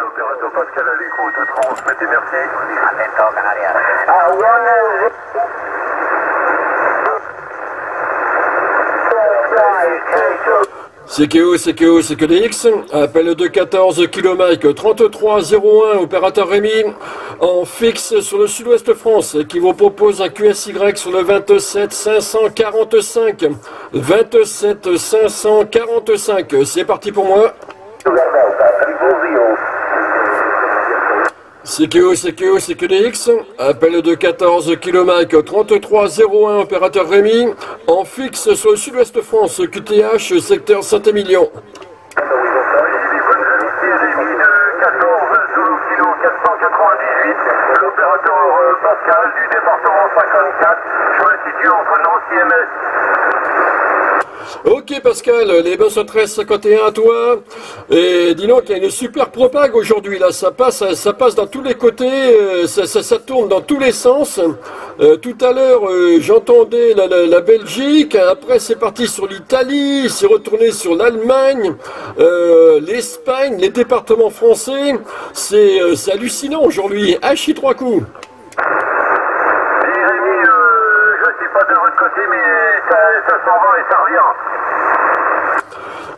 L'opérateur Pascal à l'écoute, transmettez merci. Attento, Canarias. One CKO, CKO, CKDX, appel de 14 km 3301, opérateur Rémi, en fixe sur le sud-ouest France, qui vous propose un QSY sur le 27 545. 27 545, c'est parti pour moi. CKO, CKO, CKDX, appel de 14 km 3301, opérateur Rémi, en fixe sur le sud-ouest France, QTH, secteur Saint-Émilion. Oui, bonnes amitiés, Rémi de 14 Zulu Kilo 498, l'opérateur Pascal du département 54, je me situe entre. Ok Pascal, les sont 1351 à toi. Et dis donc, il y a une super propague aujourd'hui là, ça passe, ça passe dans tous les côtés, euh, ça, ça, tourne dans tous les sens. Euh, tout à l'heure, euh, j'entendais la, Belgique, après c'est parti sur l'Italie, c'est retourné sur l'Allemagne, l'Espagne, les départements français. C'est hallucinant aujourd'hui. Hachi trois coups. Ça s'en va et ça revient.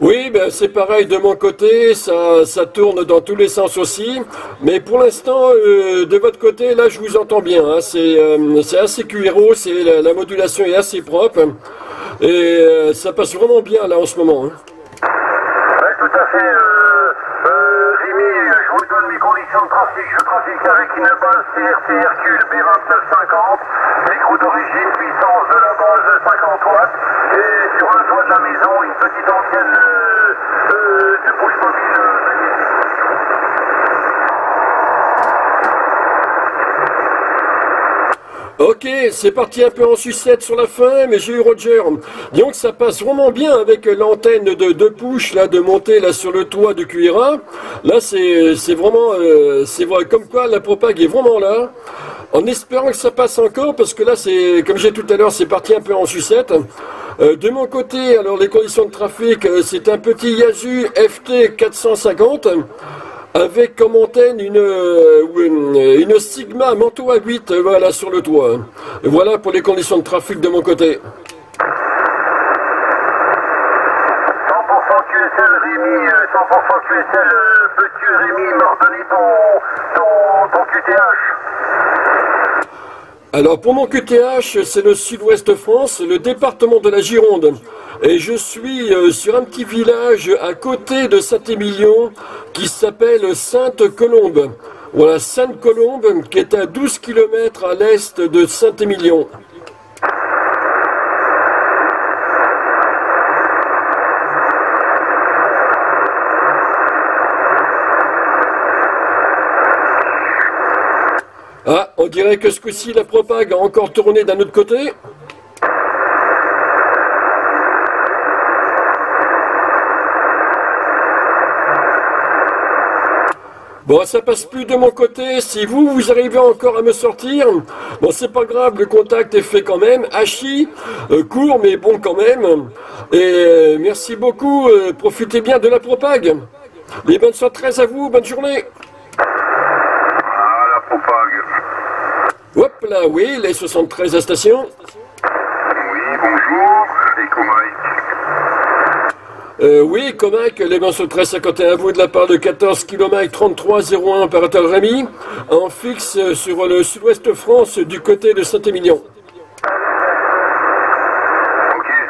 Oui, ben c'est pareil de mon côté, ça, ça tourne dans tous les sens aussi. Mais pour l'instant, euh, de votre côté, là, je vous entends bien. hein. c'est euh, assez cuiro, la, la modulation est assez propre. Et euh, ça passe vraiment bien là en ce moment. hein. Oui, tout à fait. Rémi, je vous donne mes conditions de trafic. Je trafique avec une base CRT Hercule B2950, micro d'origine, puissance de la 50 watts, et sur le toit de la maison, une petite antenne euh, euh, de push mobile euh. Ok, c'est parti un peu en sucette sur la fin, mais j'ai eu Roger. Donc ça passe vraiment bien avec l'antenne de deux push de monter là sur le toit du QRA. Là c'est vraiment comme quoi la propague est vraiment là. En espérant que ça passe encore parce que là c'est comme j'ai tout à l'heure c'est parti un peu en sucette. Euh, de mon côté, alors les conditions de trafic, euh, c'est un petit Yasu FT 450 avec comme antenne une, euh, une, Sigma manteau à 8 euh, voilà, sur le toit. Voilà pour les conditions de trafic de mon côté. 100% QSL, Rémi, euh, 100% QSL, Rémi, me ton QTH Alors pour mon QTH, c'est le sud-ouest France, le département de la Gironde. Et je suis euh, sur un petit village à côté de Saint-Émilion qui s'appelle Sainte-Colombe. Voilà, Sainte-Colombe qui est à 12 km à l'est de Saint-Émilion. Ah, on dirait que ce coup-ci, la propague a encore tourné d'un autre côté. Bon, ça passe plus de mon côté. Si vous, vous arrivez encore à me sortir, bon, c'est pas grave, le contact est fait quand même. Hachi, euh, court, mais bon quand même. Et euh, merci beaucoup. euh, profitez bien de la propague. Les bonnes soirées à vous. Bonne journée. Ah, la propague. Là, oui, les 73 à station. Oui, bonjour, Eco Mike. Euh, oui, Comac, les bains sont très 51 à vous de la part de 14 km 3301 opérateur Rémi, en fixe sur le sud-ouest France du côté de Saint-Émilion. Ok,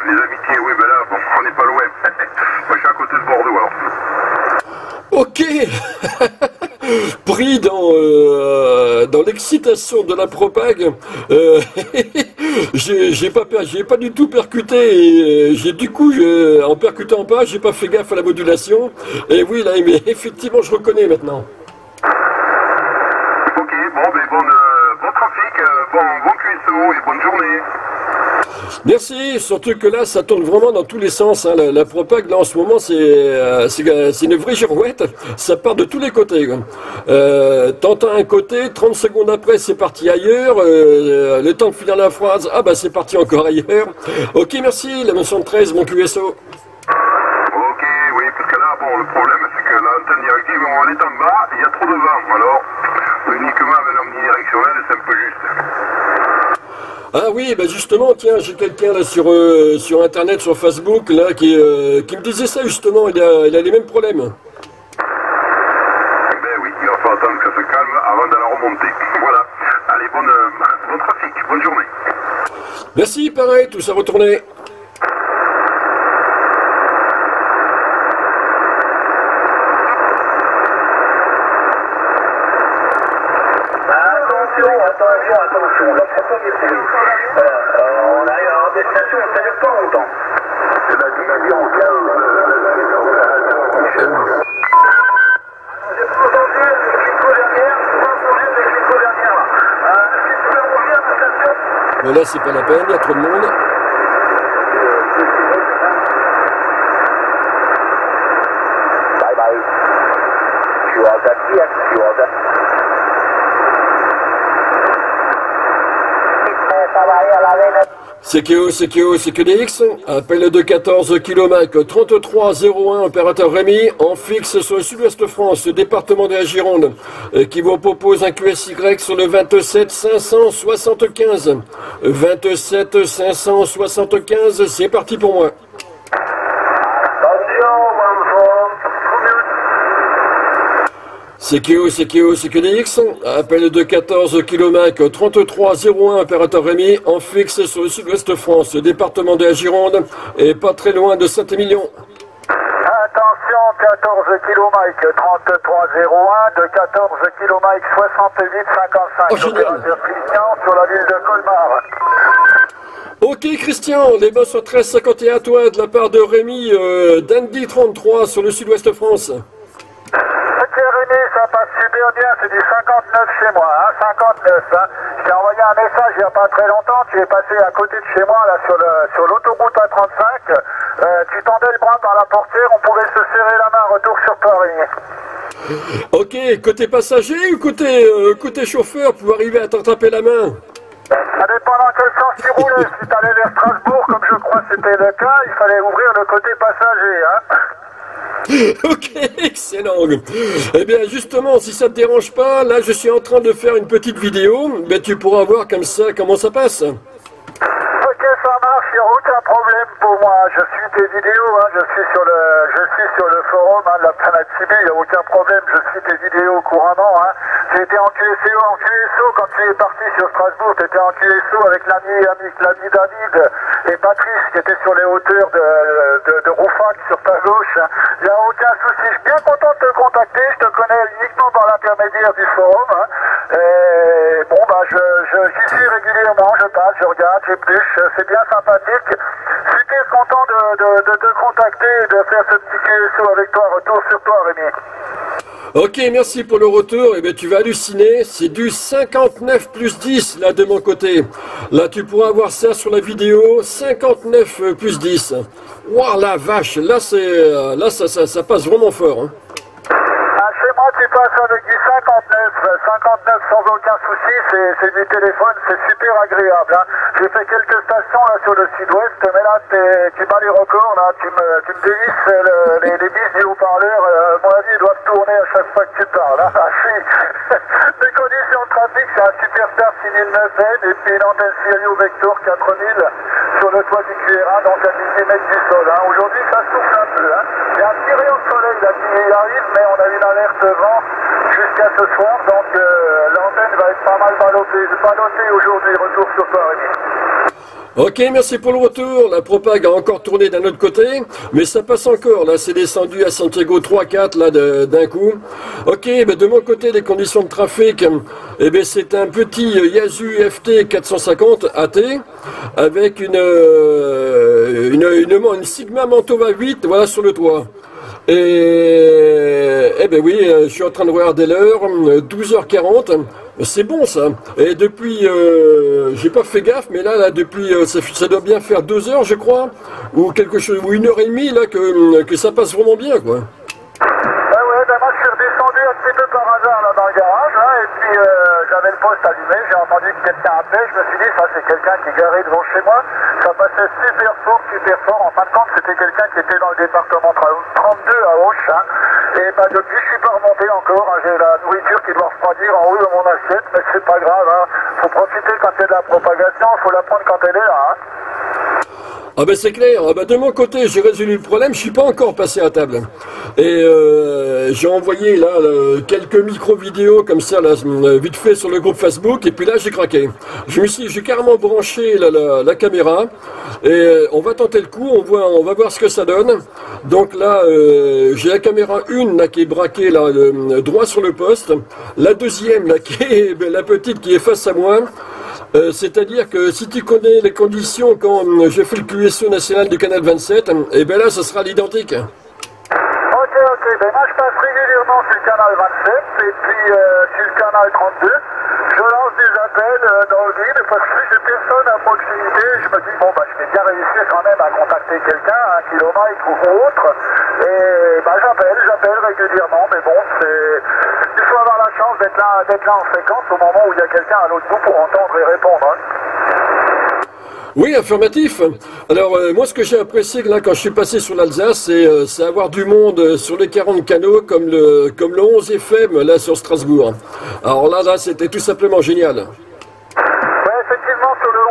les amitiés, oui, ben là, bon, on n'est pas loin. Moi, je suis à côté de Bordeaux, alors. Ok Pris dans l'excitation de la propague, euh, j'ai pas, du tout percuté, et, euh, j'ai du coup, en percutant pas, j'ai pas fait gaffe à la modulation, et oui, là, mais effectivement, je reconnais maintenant. Ok, bon, ben, bon, euh, bon trafic, euh, bon, bon et bonne journée. Merci, surtout que là, ça tourne vraiment dans tous les sens. hein. La, propague, là, en ce moment, c'est euh, euh, c'est une vraie girouette. Ça part de tous les côtés. Euh, T'entends un côté, 30 secondes après, c'est parti ailleurs. Euh, le temps de finir la phrase, ah bah c'est parti encore ailleurs. Ok, merci, la mention de 13, mon QSO. Ok, oui, parce que là, bon, le problème, c'est que l'antenne directive, elle est en bas, il y a trop de vent. Alors, uniquement avec l'omnidirectionnel, c'est un peu juste. Ah oui, bah justement, tiens, j'ai quelqu'un là sur, euh, sur internet, sur Facebook, là, qui, euh, qui me disait ça justement, il a, il a les mêmes problèmes. Ben oui, il va falloir attendre que ça se calme avant d'aller remonter. Voilà. Allez, bonne, bon trafic, bonne journée. Merci, pareil, tout ça retourné. Attention, attention, propriété. Euh, on arrive à destination, ça dure pas longtemps. C'est la division 15. J'ai pas entendu l'équipe dernière, j'ai pas entendu l'équipe dernière. Euh, station Mais là, c'est pas la peine, il y a trop de monde. Bye bye. Tu as that, yes, tu as that. CQO, CQO, CQDX, appel de 14 km 3301, opérateur Rémi, en fixe sur le sud-ouest France, département de la Gironde, euh, qui vous propose un QSY sur le 27 575. 27 575, c'est parti pour moi. Commute. CQO, CQDX, appel de 14 km 3301, opérateur Rémi, en fixe sur le sud-ouest France, département de la Gironde, et pas très loin de Saint-Émilion. Attention, 14 km 3301, de 14 km 68 55. Oh. Opérateur Christian sur la ville de Colmar. Ok Christian, les sont 1351 à toi de la part de Rémi euh, d'Andy 33 sur le sud-ouest France. Ça passe super bien, c'est du 59 chez moi, hein, 59. Hein. Je t'ai envoyé un message il n'y a pas très longtemps, tu es passé à côté de chez moi, là, sur le- sur l'autoroute A35. Euh, tu tendais le bras par la portière, on pouvait se serrer la main, retour sur Paris. Ok, côté passager ou côté, euh, côté chauffeur pour arriver à t'attraper la main? Ça dépend dans quel sens tu roulais. Si tu allais vers Strasbourg, comme je crois que c'était le cas, il fallait ouvrir le côté passager. Hein. Ok, excellent. Eh bien justement, si ça te dérange pas, là je suis en train de faire une petite vidéo, mais tu pourras voir comme ça comment ça passe. Ok, ça marche, il n'y a aucun problème pour moi. Je suis tes vidéos, hein, je, suis sur le, forum hein, de la planète il n'y a aucun problème, je suis tes vidéos couramment. Hein. Été en QSO, en QSO quand tu es parti sur Strasbourg, tu étais en QSO avec l'ami ami, l'ami David et Patrice qui étaient sur les hauteurs de, de, Roufac sur ta gauche. Il n'y a aucun souci, je suis bien content de te contacter, je te connais uniquement par l'intermédiaire du forum. Hein. Et bon, bah, je, je, j'y suis régulièrement, je passe, je regarde, j'épluche, c'est bien sympathique. Super content de, de, de te contacter et de faire ce petit QSO avec toi. Retour sur toi, Rémi. Ok, merci pour le retour. Eh bien, tu vas halluciner. C'est du 59 plus 10 là de mon côté. Là, tu pourras voir ça sur la vidéo. 59 euh, plus 10. Waouh, la vache. Là, c'est, euh, là, ça, ça, passe vraiment fort. hein. Ah, chez moi, tu passes avec du 59. 59 sans aucun souci, c'est, du téléphone, c'est super agréable. hein. J'ai fait quelques stations là sur le sud-ouest, mais là, tu bats les records, là, tu me, tu le- les, les du haut-parleur. euh, à mon avis, ils doivent tourner à chaque fois que tu parles. Hein. Ah, si. Les conditions de trafic, c'est un Superstar 6009N et puis une antenne Vector 4000 sur le toit du QRA, donc à 10 mètres du sol. hein. Aujourd'hui, ça souffle un peu. Hein. Il y a un petit là qui arrive, mais on a une alerte vent jusqu'à ce soir, donc euh, l'antenne va être pas mal ballottée aujourd'hui. Retour sur Rémi. Ok, merci pour le retour. La propague a encore tourné d'un autre côté, mais ça passe encore. Là, c'est descendu à Santiago 3-4 là d'un coup. Ok, de mon côté, les conditions de trafic, eh c'est un petit Yazu FT 450 AT avec une euh, une, une, une Sigma Mantova 8, voilà sur le toit. Et eh ben oui, euh, je suis en train de regarder l'heure, euh, 12h40. C'est bon ça. Et depuis, euh, j'ai pas fait gaffe, mais là, là depuis, euh, ça, doit bien faire deux heures, je crois, ou quelque chose, ou une heure et demie là que ça passe vraiment bien, quoi. Ah ouais, ben moi je suis redescendu un petit peu par hasard là dans le garage, là, puis euh, j'avais le poste allumé, j'ai entendu que quelqu'un appelait, je me suis dit, ça c'est quelqu'un qui est garé devant chez moi. Ça passait super fort, super fort. En fin de compte, c'était quelqu'un qui était dans le département 32 à Auch. Hein. Et bah, depuis, je suis pas remonté encore. Hein. J'ai la nourriture qui doit refroidir en haut de mon assiette, mais c'est pas grave. Hein. Faut profiter quand il y a de la propagation, faut la prendre quand elle est là. Hein. Ah ben c'est clair, ah ben de mon côté j'ai résolu le problème, je suis pas encore passé à table. Et euh, j'ai envoyé là quelques micro-vidéos comme ça là, vite fait sur le groupe Facebook et puis là j'ai craqué. Je me suis j'ai carrément branché la, la, caméra et euh, on va tenter le coup, on, voit, on va voir ce que ça donne. Donc là euh, j'ai la caméra 1 là qui est braquée là droit sur le poste, la deuxième là qui est ben, la petite qui est face à moi. Euh, c'est-à-dire que si tu connais les conditions quand euh, j'ai fait le QSO national du canal 27, et bien là, ce sera l'identique. Ok, ben moi je passe régulièrement sur le canal 27 et puis euh, sur le canal 32. Je lance des appels dans le vide parce que j'ai personne à proximité. Je me dis, bon, bah, je vais bien réussir quand même à contacter quelqu'un, un kilomètre ou autre. Et bah, j'appelle, j'appelle régulièrement, mais bon, c'est d'être là, là, en fréquence au moment où il y a quelqu'un à l'autre bout pour entendre et répondre. Hein. Oui, affirmatif. Alors euh, moi ce que j'ai apprécié là quand je suis passé sur l'Alsace, c'est euh, avoir du monde euh, sur les 40 canaux comme le comme le 11 FM là sur Strasbourg. Alors là là c'était tout simplement génial. Oui, effectivement sur le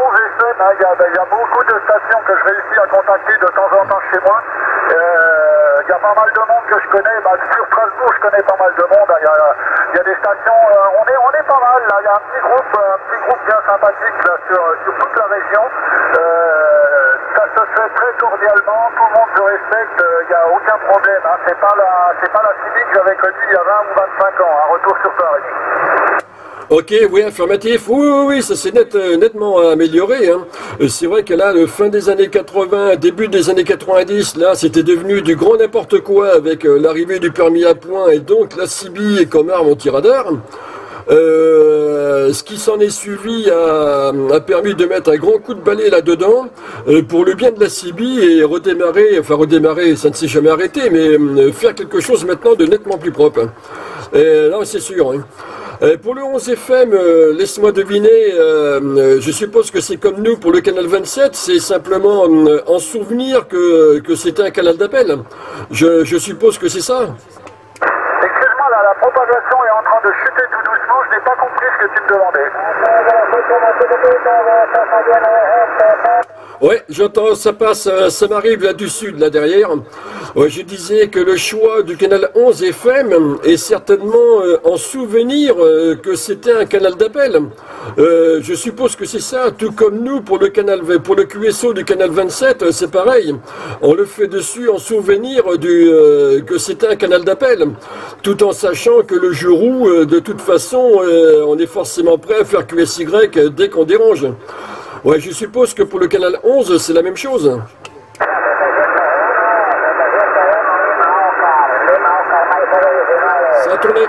11 FM, hein, il y, a beaucoup de stations que je réussis à contacter de temps en temps chez moi. Il y a pas mal de monde que je connais. Bah, sur Strasbourg, je connais pas mal de monde. Il hein. y, a, des stations. Euh, on, est, on est pas mal. Là. Il y a un petit groupe, un petit groupe bien sympathique sur, sur toute la région. Euh, ça se fait très cordialement. Tout le monde se respecte. Il euh, n'y a aucun problème. Hein. C'est pas la, c'est la que j'avais connue il y a 20 ou 25 ans. Un hein. retour sur Paris. Ok, oui, affirmatif. Oui, oui, oui ça s'est net, euh, nettement amélioré. Hein. Euh, c'est vrai que là, le fin des années 80, début des années 90, là, c'était devenu du grand n'importe quoi avec euh, l'arrivée du permis à point et donc la CB comme arme anti-radar. Euh, ce qui s'en est suivi a, permis de mettre un grand coup de balai là-dedans pour le bien de la CB et redémarrer, enfin redémarrer, ça ne s'est jamais arrêté, mais faire quelque chose maintenant de nettement plus propre. Et là, c'est sûr. Hein. Euh, pour le 11 FM, euh, laisse-moi deviner, euh, je suppose que c'est comme nous pour le canal 27, c'est simplement en souvenir que, que c'était un canal d'appel. Je, je, suppose que c'est ça. Excuse-moi, la propagation est en train de chuter tout doucement, je n'ai pas compris ce que tu me demandais. Ouais, j'entends, ça passe, euh, ça m'arrive là du sud, là derrière. Je disais que le choix du canal 11 FM est certainement euh, en souvenir euh, que c'était un canal d'appel. je suppose que c'est ça, tout comme nous pour le canal, pour le QSO du canal 27, c'est pareil. On le fait dessus en souvenir du que c'était un canal d'appel, tout en sachant que le jour où, de toute façon, on est forcément prêt à faire QSY dès qu'on dérange. Ouais, je suppose que pour le canal 11, c'est la même chose. Ça a tourné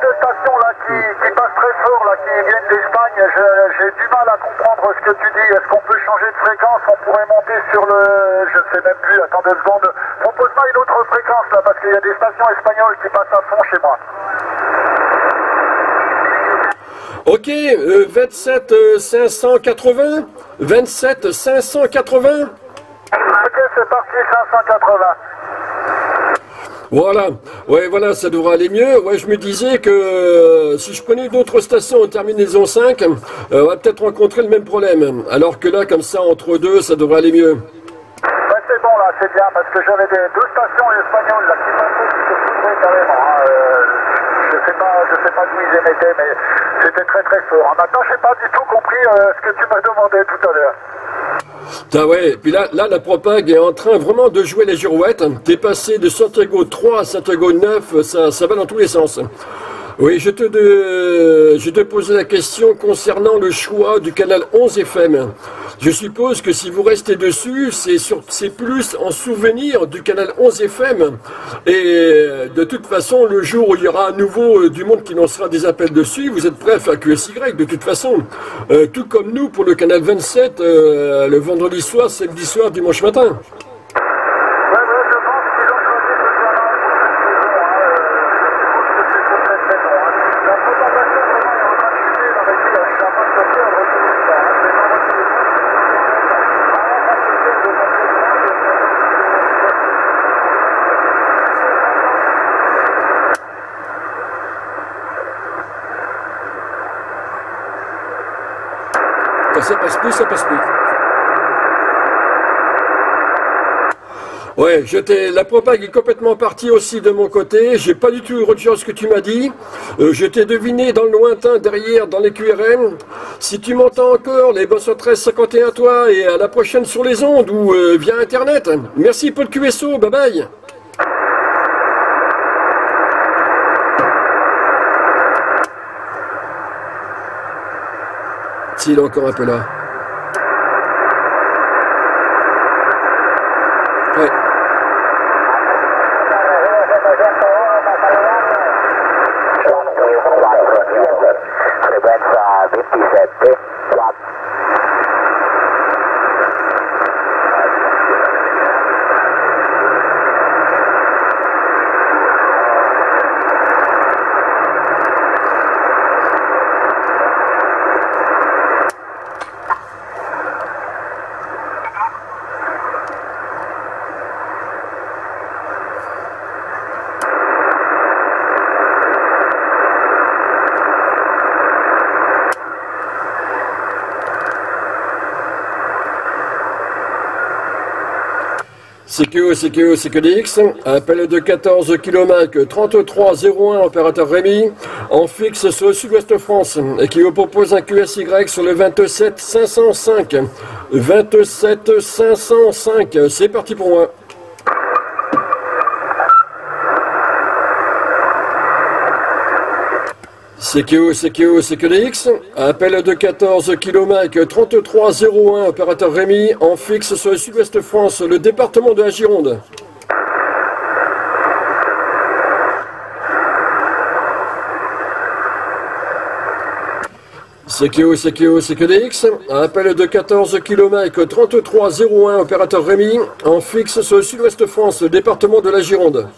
de stations là qui, qui, passent très fort, là, qui viennent d'Espagne. J'ai du mal à comprendre ce que tu dis. Est-ce qu'on peut changer de fréquence? On pourrait monter sur le... Je ne sais même plus, attends deux secondes. Propose-moi une autre fréquence là, parce qu'il y a des stations espagnoles qui passent à fond chez moi. Ok, 27 580 27 580 Ok, c'est parti, 580. Voilà, ouais, voilà, ça devrait aller mieux. Ouais, je me disais que euh, si je prenais d'autres stations en terminaison 5, euh, on va peut-être rencontrer le même problème. Alors que là, comme ça, entre deux, ça devrait aller mieux. Ouais, c'est bon là, c'est bien, parce que j'avais deux stations espagnoles là qui passaient, qui se carrément. Hein, euh, je sais pas, je sais pas d'où ils émettaient, mais c'était très très fort. Maintenant, je n'ai pas du tout compris euh, ce que tu m'as demandé tout à l'heure. Ah ouais, puis là, là, la propague est en train vraiment de jouer les girouettes. T'es passé de Santiago 3 à Santiago 9, ça, ça va dans tous les sens. Oui, je te, de, je te posais la question concernant le choix du canal 11 FM. Je suppose que si vous restez dessus, c'est plus en souvenir du canal 11 FM. Et de toute façon, le jour où il y aura à nouveau euh, du monde qui lancera des appels dessus, vous êtes prêts à faire QSY de toute façon. Euh, tout comme nous pour le canal 27, euh, le vendredi soir, samedi soir, dimanche matin. Ouais, la propague est complètement partie aussi de mon côté. J'ai pas du tout Roger ce que tu m'as dit. Euh, je t'ai deviné dans le lointain derrière, dans les QRM. Si tu m'entends encore, les boss 1351 à toi et à la prochaine sur les ondes ou euh, via internet. Merci pour le QSO, bye bye. S'il est encore un peu là. CQO, CQO, CQDX, appel de 14 km 3301, opérateur Rémi, en fixe sur le sud-ouest France, et qui vous propose un QSY sur le 27 505. 27 505, c'est parti pour moi. CQO, CQO, CQDX, appel de 14 km 3301, opérateur Rémi, en fixe sur le sud-ouest France, le département de la Gironde. CQO, CQO, CQDX, appel de 14 km 3301, opérateur Rémi, en fixe sur le sud-ouest France, le département de la Gironde.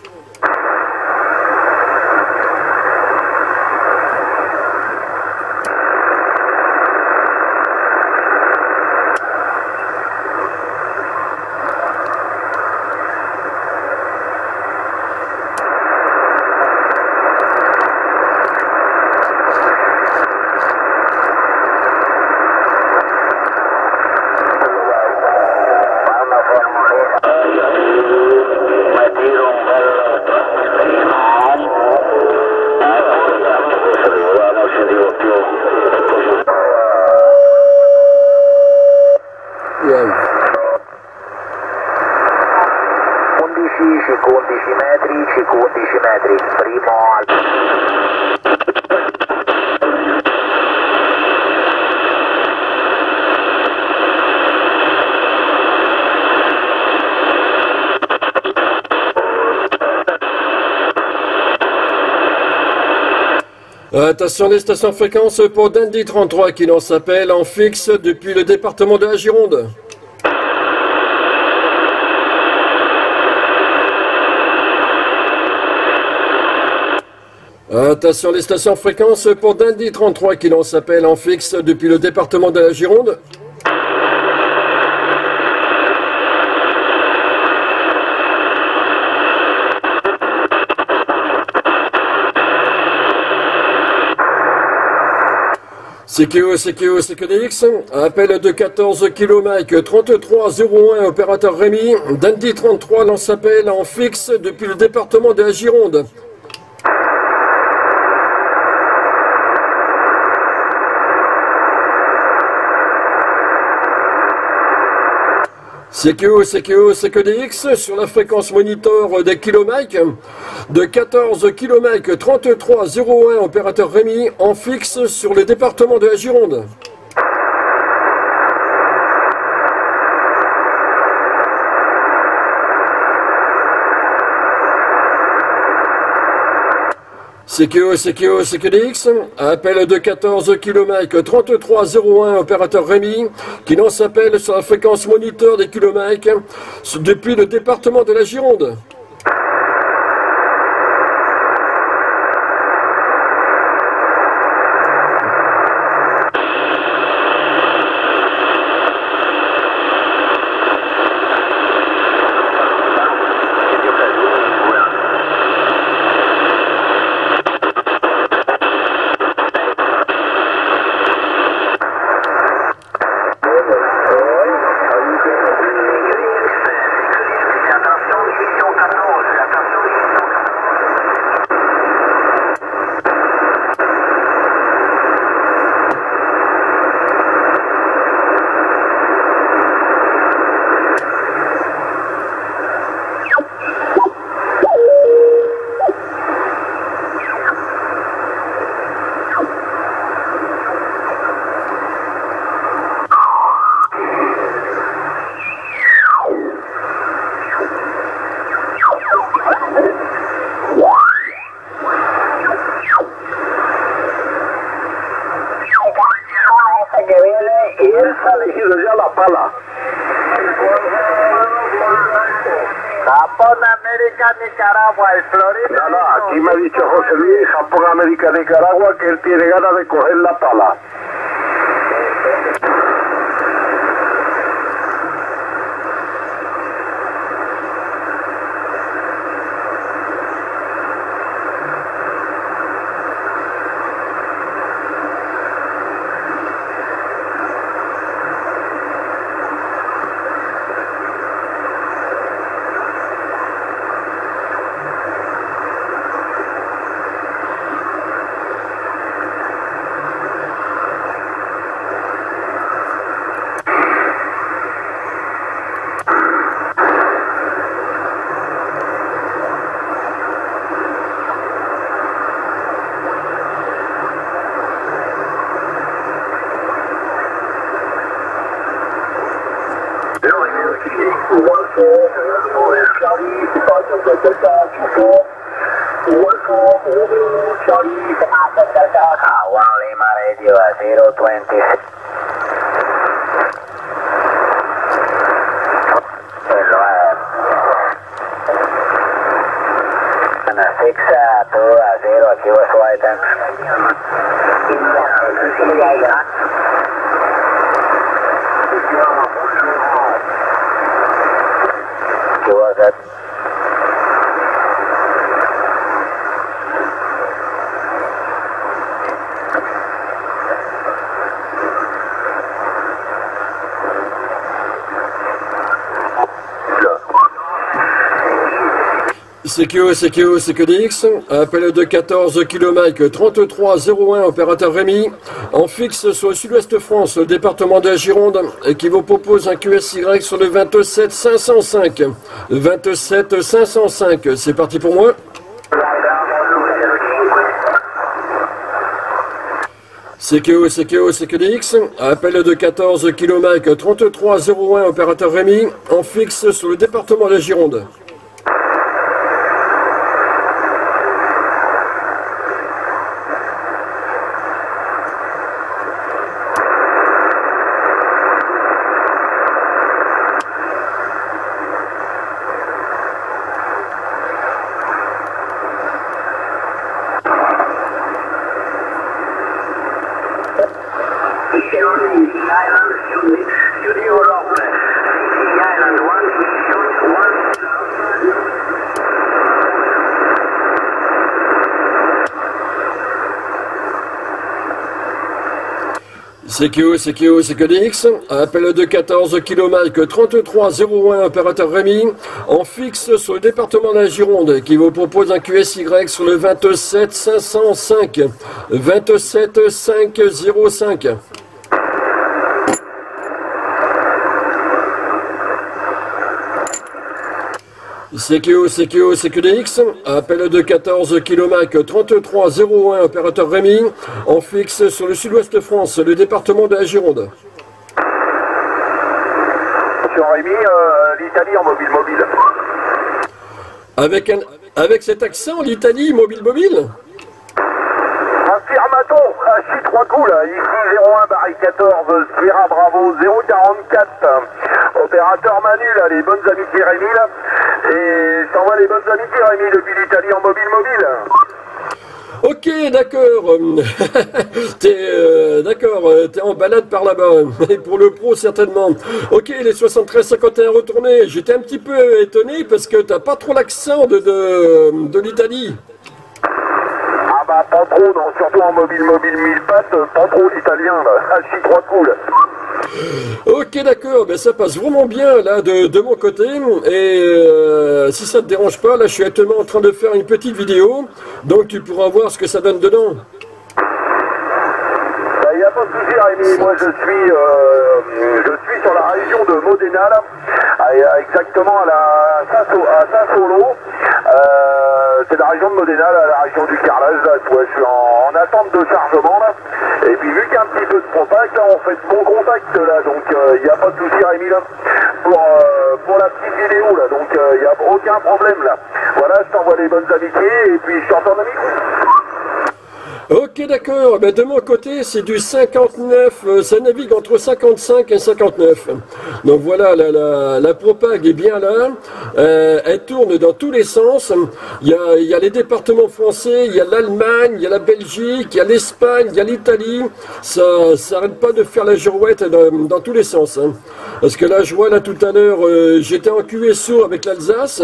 Attention les stations fréquences pour Dandy 33 qui l'on s'appelle en fixe depuis le département de la Gironde. Attention les stations fréquences pour Dandy 33 qui l'on s'appelle en fixe depuis le département de la Gironde. CQO, CQO, CQDX, appel de 14 km 3301, opérateur Rémi, Dandy 33 lance appel en fixe depuis le département de la Gironde. CQO, CQO, CQDX sur la fréquence monitor des kilomètres de 14 km 3301 opérateur Rémi en fixe sur le département de la Gironde. CQO, CQO, CQDX, appel de 14 km 3301 opérateur Rémi, qui lance appel sur la fréquence moniteur des kilomètres depuis le département de la Gironde. Nicaragua y Florida. Nada, aquí me ha dicho José Luis, Japón, América, Nicaragua, que él tiene ganas de coger la pala. One Lima Radio at 020. And a 6 uh, 2 uh, 0 aquí CQO, CQO, CQDX, appel de 14 km 3301, opérateur Rémi, en fixe sur le sud-ouest France, le département de la Gironde, et qui vous propose un QSY sur le 27 505. 27 505, c'est parti pour moi. CQO, CQO, CQDX, appel de 14 km 3301, opérateur Rémi, en fixe sur le département de la Gironde. CQO, CQO, CQDX, appel de 14 km 3301, opérateur Rémi, en fixe sur le département de la Gironde, qui vous propose un QSY sur le 27 505. 27 505. CQO, CQO, CQDX, appel de 14 km 3301, opérateur Rémi, en fixe sur le sud-ouest France, le département de la Gironde. Monsieur Rémi, euh, l'Italie en mobile mobile. Avec, un, avec cet accent, l'Italie, mobile mobile? À 6 3 coups là, ici 01 Barry 14, Sierra Bravo 044. Opérateur Manu là, les bonnes amitiés Rémi là. Et je t'envoie les bonnes amitiés Rémi depuis l'Italie en mobile mobile. Ok, d'accord. t'es euh, d'accord, euh, t'es en balade par là-bas. Et pour le pro, certainement. Ok, les 73-51 retournés. J'étais un petit peu étonné parce que t'as pas trop l'accent de, de, de l'Italie. Ah bah pas trop, non, surtout en mobile mobile 1000 pattes, pas trop l'italien là, à 6 3 coups. Ok, d'accord, ben ça passe vraiment bien là de, de mon côté. Et euh, si ça te dérange pas, là je suis actuellement en train de faire une petite vidéo, donc tu pourras voir ce que ça donne dedans. Il n'y a pas de souci Rémi, moi je suis, euh, je suis sur la région de Modena là, à- exactement à Sassolo. Euh, c'est la région de Modena, là, la région du carrelage là, je suis en, en attente de chargement là. Et puis vu qu'il y a un petit peu de contact, là, on fait de bons contacts là, donc il n'y a pas de souci Rémi là. Pour, euh, pour la petite vidéo là, donc il n'y a aucun problème là. Voilà, je t'envoie les bonnes amitiés et puis je t'entends ami. Ok, d'accord. Ben, de mon côté, c'est du 59. euh, ça navigue entre 55 et 59. Donc voilà, la, la, la propague est bien là. Euh, elle tourne dans tous les sens. Il y a, les départements français, il y a l'Allemagne, il y a la Belgique, il y a l'Espagne, il y a l'Italie. Ça s'arrête pas de faire la girouette dans, dans tous les sens. hein. Parce que là, je vois là tout à l'heure, euh, j'étais en QSO avec l'Alsace.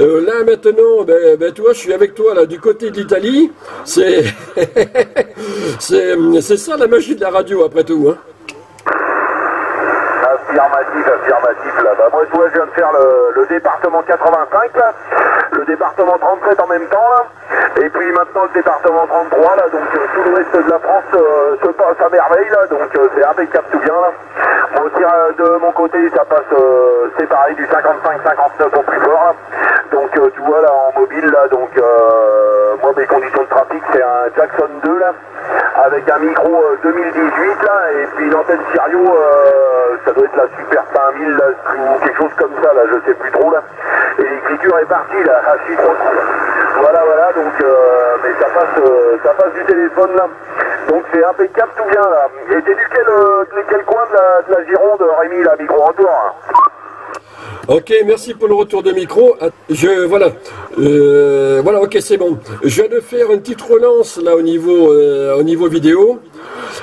Euh, là maintenant, ben, ben, toi, je suis avec toi là du côté de l'Italie. C'est ça la magie de la radio après tout. Hein. Affirmatif, affirmatif là. Bah, moi, vois, je viens de faire le, le département 85 là, le département 37 en même temps là, et puis maintenant le département 33 là, donc euh, tout l'ouest de la France euh, se passe à merveille là, donc euh, c'est impeccable tout bien là. Moi aussi de mon côté, ça passe, c'est pareil du 55-59 au plus fort. Donc tu vois là en mobile là, donc moi mes conditions de trafic c'est un Jackson 2 là, avec un micro euh, 2018 là, et puis une antenne Sirio, ça doit être la Super 5000 là, ou quelque chose comme ça là, je sais plus trop là. Et l'écriture est partie là, à 6 Voilà voilà, donc euh, mais ça passe, euh, ça passe du téléphone là. Donc c'est impeccable tout bien là. Et t'es du quel, euh, coin de la, de la Gironde, Rémi, la micro-retour hein Ok, merci pour le retour de micro. Je voilà, Euh, voilà, ok, c'est bon. Je viens de faire une petite relance là au niveau au niveau vidéo.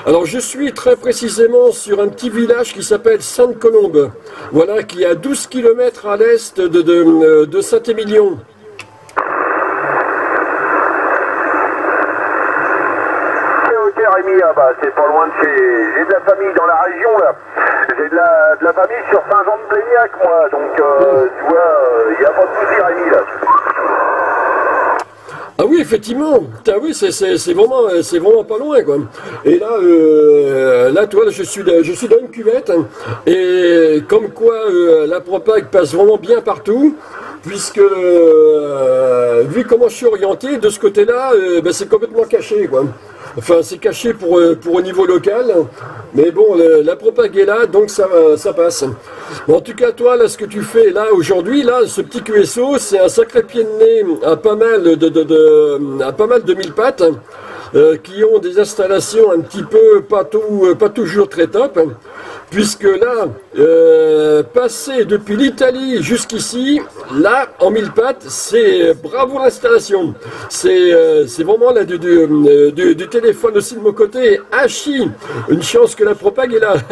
Alors je suis très précisément sur un petit village qui s'appelle Sainte-Colombe, voilà, qui est à 12 km à l'est de, de, euh, de Saint-Émilion. Ah bah, c'est pas loin de chez... J'ai de la famille dans la région là. J'ai de la, de la famille sur Saint-Jean-de-Blégnac moi, donc euh, tu vois, il n'y a pas de souci Rémi là. Ah oui, effectivement. Ah oui, c'est, vraiment, euh, vraiment pas loin, quoi. Et là, euh, là, toi, je suis, je suis dans une cuvette, hein, et comme quoi euh, la propague passe vraiment bien partout, puisque euh, vu comment je suis orienté, de ce côté-là, ben, c'est complètement caché. Enfin, c'est caché pour, euh, pour au niveau local, mais bon, le- la propague est là, donc ça, ça passe. En tout cas, toi, là, ce que tu fais là aujourd'hui, là, ce petit QSO, c'est un sacré pied de nez à pas mal de, à pas mal de mille pattes, euh, qui ont des installations un petit peu pas euh, pas toujours très top, puisque là, euh, passer depuis l'Italie jusqu'ici, là, en mille pattes, c'est bravo l'installation. C'est, euh, vraiment là du, du, euh, du- du téléphone aussi de mon côté. Hachi, une chance que la propague est là.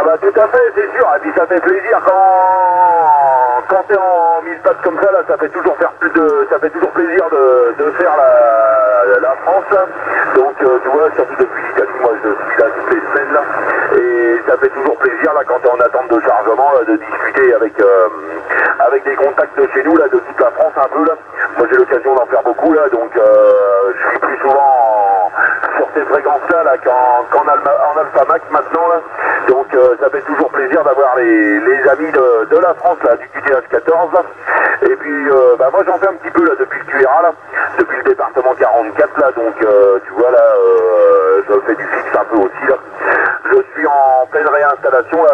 Ah bah fait, c'est sûr, et puis ça fait plaisir quand, quand t'es en mille pattes comme ça, là, ça fait toujours faire plus de, ça fait toujours plaisir de, de faire la, la France, donc euh, tu vois, surtout depuis l'Italie, moi je suis là toutes les semaines là, et ça fait toujours plaisir là quand t'es en attente de chargement, de discuter avec, euh, avec des contacts de chez nous, là, de toute la France un peu là. Moi j'ai l'occasion d'en faire beaucoup là, donc euh, je suis plus souvent fréquences-là là, qu'en en Alpha Max maintenant là. Donc euh, ça fait toujours plaisir d'avoir les, les amis de, de la France là, du QTH 14 là. Et puis euh, bah, moi j'en fais un petit peu là depuis le QRA là, depuis le département 44 là, donc euh, tu vois là je fais du fixe un peu aussi là. Je suis en pleine réinstallation là,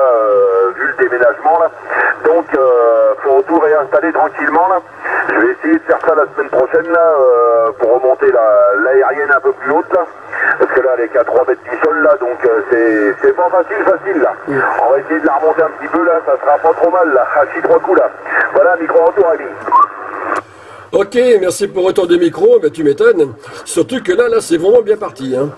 vu le déménagement là. Donc faut tout réinstaller tranquillement là. Je vais essayer de faire ça la semaine prochaine là pour remonter la- l'aérienne un peu plus haute là. Est qu'à 3 mètres du sol là, donc euh, c'est c'est pas facile facile là. On va essayer de la remonter un petit peu là, ça sera pas trop mal là, à 6 trois coups là. Voilà, micro retour Rémi. Ok, merci pour retour des micros, mais tu m'étonnes. Surtout que là, là, c'est vraiment bien parti. hein.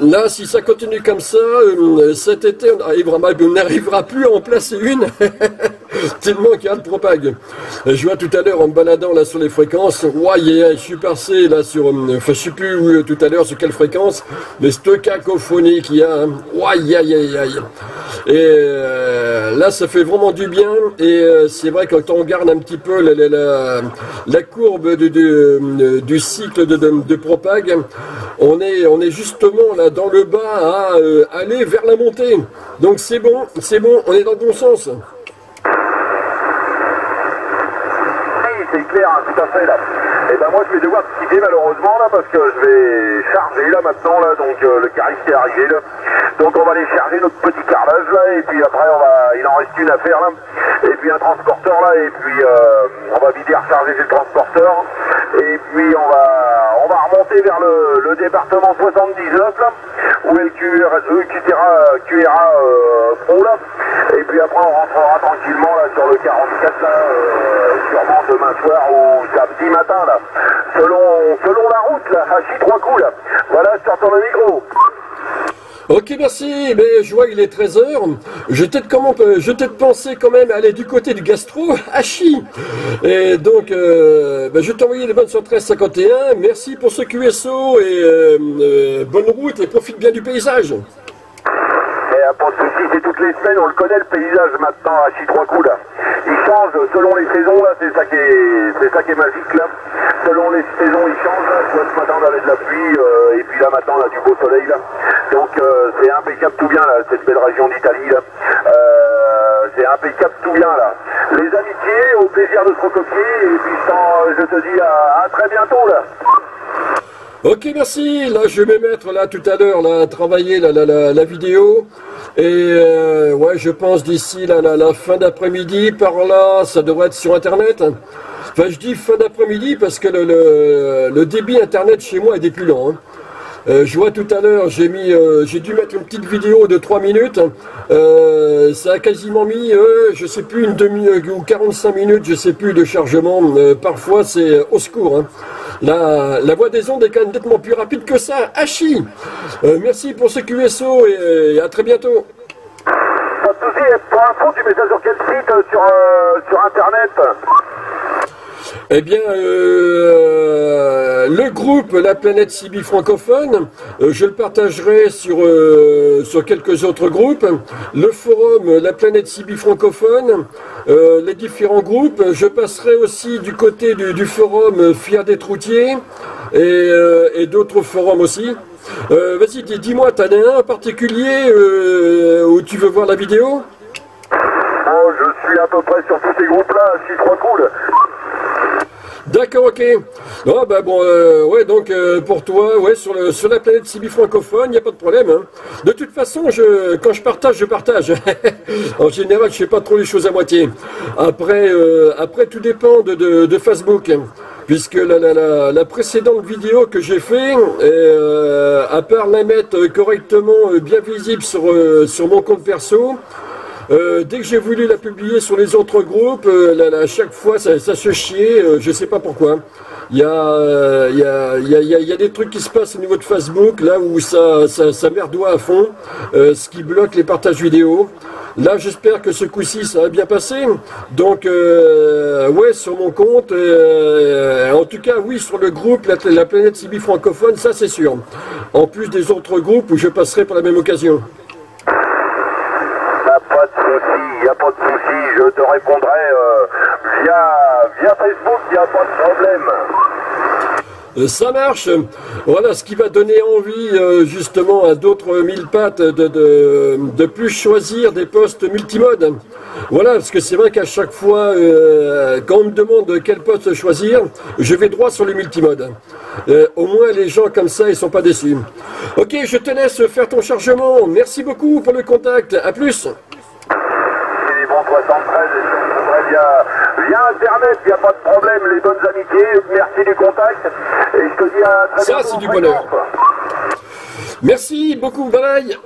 Là, si ça continue comme ça, euh, cet été, on n'arrivera plus à en placer une. Tellement qu'il y a de propague. Je vois tout à l'heure en me baladant là sur les fréquences, ouais, yeah, je suis passé là sur, euh, enfin je sais plus où, euh, tout à l'heure sur quelle fréquence, mais cette cacophonie qu'il y a, hein. ouais, yeah, yeah. Et euh, là, ça fait vraiment du bien. Et euh, c'est vrai que quand on regarde un petit peu la, la, la, courbe du, du, du cycle de, de, propague, on est, on est justement là dans le bas à aller vers la montée. Donc c'est bon, c'est bon, on est dans le bon sens. Oui, c'est c'est clair, Et ben moi je vais devoir quitter malheureusement là parce que je vais charger là maintenant là, donc euh, le cariste est arrivé là. Donc on va aller charger notre petit carrelage là et puis après on va il en reste une à faire là. Et puis un transporteur là et puis euh, on va vider recharger le transporteur. Et puis on va on va remonter vers le, le département 79 là, où est le QRA, QRA, QRA Pro là. Et puis après on rentrera tranquillement là sur le 44 là, euh, sûrement demain soir ou samedi matin là. Selon, selon la route là, trois coups là. Voilà, je t'entends le micro. Ok, merci. Mais je vois qu'il est 13h. Je peut-être pensé quand même aller du côté du gastro, Hachi. Et donc, euh, ben, je vais t'envoyer les bonnes sur 1351. Merci pour ce QSO et euh, euh, bonne route et profite bien du paysage. Pas de c'est toutes les semaines, on le connaît le paysage maintenant à chi trois coups là. Il change selon les saisons là, c'est ça qui est, ça qui est magique là. Selon les saisons, il change. Là. Ce matin on avait de la pluie euh, et puis là maintenant on a du beau soleil là. Donc euh, c'est impeccable tout bien là, cette belle région d'Italie. Euh, c'est impeccable tout bien là. Les amitiés, au plaisir de se recopier et puis je te dis à, très bientôt là. Ok, merci. Là, je vais mettre là tout à l'heure là à travailler la vidéo. Et euh, ouais, je pense d'ici la, la, fin d'après-midi, par là, ça devrait être sur Internet. Enfin, je dis fin d'après-midi parce que le, le, débit Internet chez moi est lents. hein. Euh, je vois tout à l'heure, euh, j'ai dû mettre une petite vidéo de 3 minutes. Euh, ça a quasiment mis, je sais plus, une demi ou 45 minutes, je sais plus, de chargement. Parfois, c'est au secours. hein. La, voix des ondes est quand même nettement plus rapide que ça. Hachi Merci pour ce QSO et, à très bientôt. Pas de soucis, pour info, tu mets ça sur quel site sur internet? Eh bien, euh, le groupe La Planète Sibi francophone, euh, je le partagerai sur, euh, sur quelques autres groupes. Le forum La Planète Sibi francophone, les différents groupes. Je passerai aussi du côté du, forum Fier des Troutiers et, d'autres forums aussi. Vas-y, dis- dis-moi, t'en as un en particulier où tu veux voir la vidéo? Bon, je suis à peu près sur tous ces groupes-là, je suis trop cool. D'accord, ok. Non, bah bon, euh, ouais, donc euh, pour toi, ouais, sur, la planète Sibi francophone, il n'y a pas de problème. hein. De toute façon, quand je partage, je partage. en général, je fais pas trop les choses à moitié. Après, euh, après tout dépend de, Facebook. hein. Puisque la, précédente vidéo que j'ai fait, à part la mettre correctement, bien visible sur, sur mon compte perso, euh, dès que j'ai voulu la publier sur les autres groupes, euh, là, chaque fois ça, se chiait, euh, je sais pas pourquoi. Il y, a, des trucs qui se passent au niveau de Facebook, là où ça, ça, ça à fond, euh, ce qui bloque les partages vidéo. Là, j'espère que ce coup-ci, ça va bien passer. Donc, euh, ouais, sur mon compte, en tout cas, oui, sur le groupe La, la planète Sibi francophone, ça c'est sûr. En plus des autres groupes où je passerai par la même occasion. Bah, pas de soucis, y a pas de soucis, je te répondrai euh, via, via Facebook, y a pas de problème. Euh, Ça marche. Voilà ce qui va donner envie euh, justement à d'autres mille pattes de, de, de plus choisir des postes multimodes. Voilà, parce que c'est vrai qu'à chaque fois, quand on me demande quel poste choisir, je vais droit sur le multimode. Euh, au moins les gens comme ça, ils sont pas déçus. Ok, je te laisse faire ton chargement. Merci beaucoup pour le contact. À plus. C'est les bons 73, et via, via Internet, y a pas de problème, les bonnes amitiés, merci du contact, et je te dis à très Ça, bientôt c'est en du bonheur. Merci beaucoup. Bye bye.